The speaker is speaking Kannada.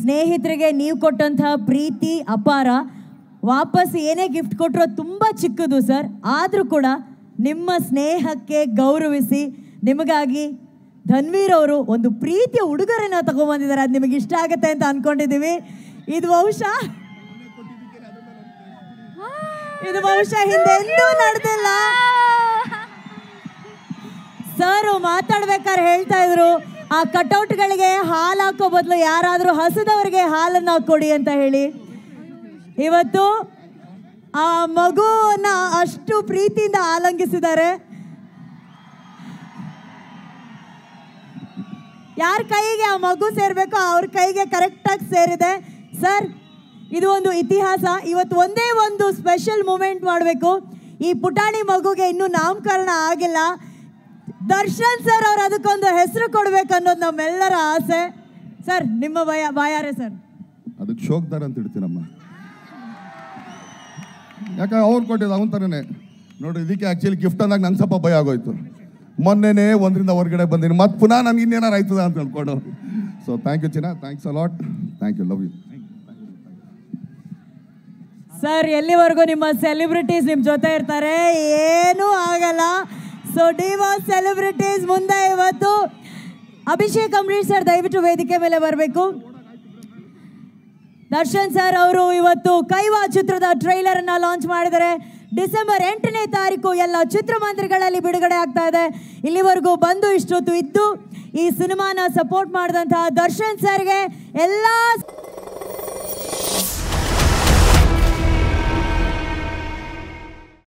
ಸ್ನೇಹಿತರಿಗೆ ನೀವು ಕೊಟ್ಟಂತಹ ಪ್ರೀತಿ ಅಪಾರ ವಾಪಸ್ ಏನೇ ಗಿಫ್ಟ್ ಕೊಟ್ಟರೋ ತುಂಬ ಚಿಕ್ಕದು ಸರ್ ಆದರೂ ಕೂಡ ನಿಮ್ಮ ಸ್ನೇಹಕ್ಕೆ ಗೌರವಿಸಿ ನಿಮಗಾಗಿ ಧನ್ವೀರ್ ಅವರು ಒಂದು ಪ್ರೀತಿಯ ಉಡುಗೊರೆನ ತಗೊಂಬಂದಿದ್ದಾರೆ ಅದು ನಿಮಗೆ ಇಷ್ಟ ಆಗುತ್ತೆ ಅಂತ ಅನ್ಕೊಂಡಿದ್ದೀವಿ. ಇದು ಬಹುಶಃ ಇದು ಬಹುಶಃ ಹಿಂದೆ ಎಂದೂ ನಡೆದಿಲ್ಲ ಸರ್ ಮಾತಾಡ್ಬೇಕಾದ್ರೆ ಹೇಳ್ತಾ ಇದ್ರು. ಆ ಕಟೌಟ್ಗಳಿಗೆ ಹಾಲು ಹಾಕೋ ಬದಲು ಯಾರಾದರೂ ಹಸಿದವರಿಗೆ ಹಾಲನ್ನು ಕೊಡಿ ಅಂತ ಹೇಳಿ. ಇವತ್ತು ಆ ಮಗುವನ್ನ ಅಷ್ಟು ಪ್ರೀತಿಯಿಂದ ಆಲಂಗಿಸಿದ್ದಾರೆ. ಯಾರ ಕೈಗೆ ಆ ಮಗು ಸೇರಬೇಕೋ ಅವ್ರ ಕೈಗೆ ಕರೆಕ್ಟಾಗಿ ಸೇರಿದೆ. ಸರ್, ಇದು ಒಂದು ಇತಿಹಾಸ. ಇವತ್ತು ಒಂದೇ ಒಂದು ಸ್ಪೆಷಲ್ ಮೂಮೆಂಟ್ ಮಾಡಬೇಕು. ಈ ಪುಟಾಣಿ ಮಗುಗೆ ಇನ್ನೂ ನಾಮಕರಣ ಆಗಿಲ್ಲ. ದರ್ಶನ್ ಸರ್ ಅವ್ರು ಅದಕ್ಕೊಂದು ಹೆಸರು ಕೊಡ್ಬೇಕು ಅನ್ನೋದು ನಮ್ಮೆಲ್ಲರ ಆಸೆ. ಸರ್ ನಿಮ್ಮ ಭಯ ಬಾಯಾರೆ ಸರ್. ಅದಕ್ಕೆ ಶೋಕ್ದಾರ ಅಂತ ಇಡ್ತೀನಮ್ಮ. ಯಾಕೆ ಅವ್ರು ಕೊಟ್ಟಿದ್ದು ಅವನ ಥರನೇ ನೋಡಿ ಇದಕ್ಕೆ ಆ್ಯಕ್ಚುಲಿ ಗಿಫ್ಟ್ ಅಂದಾಗ ನಂಗೆ ಸ್ವಲ್ಪ ಭಯ ಆಗೋಯ್ತು. ಮೊನ್ನೆನೇ ಒಂದರಿಂದ ಹೊರಗಡೆ ಬಂದೀನಿ. ಮತ್ತೆ ಪುನಃ ನನಗೆ ಇನ್ನೇನಾರು ಆಯ್ತದ ಅಂತ ಅಂದ್ಕೊಂಡು ಸೊ ಥ್ಯಾಂಕ್ ಯು ಚಿನ್ನ. Thanks a lot thank you love you sir ಎಲ್ಲಿವರೆಗೂ ನಿಮ್ಮ ಸೆಲೆಬ್ರಿಟೀಸ್ ನಿಮ್ಮ ಜೊತೆ ಇರ್ತಾರೆ? ಏನೂ ಆಗಲ್ಲ. ಸೊ ಡಿವಾ ಸೆಲೆಬ್ರಿಟೀಸ್ ಮುಂದೆ ಇವತ್ತು ಅಭಿಷೇಕ್ ಅಂಬರೀಶ್ ಸರ್ ದಯವಿಟ್ಟು ವೇದಿಕೆ ಮೇಲೆ ಬರಬೇಕು. ದರ್ಶನ್ ಸರ್ ಅವರು ಇವತ್ತು ಕೈವಾ ಚಿತ್ರದ ಟ್ರೈಲರ್ ಅನ್ನ ಲಾಂಚ್ ಮಾಡಿದರೆ ಡಿಸೆಂಬರ್ ಎಂಟನೇ ತಾರೀಕು ಎಲ್ಲ ಚಿತ್ರಮಂದಿರಗಳಲ್ಲಿ ಬಿಡುಗಡೆ ಆಗ್ತಾ ಇದೆ. ಇಲ್ಲಿವರೆಗೂ ಬಂದು ಇಷ್ಟೊತ್ತು ಇದ್ದು ಈ ಸಿನಿಮಾನ ಸಪೋರ್ಟ್ ಮಾಡಿದಂತಹ ದರ್ಶನ್ ಸರ್ಗೆ ಎಲ್ಲ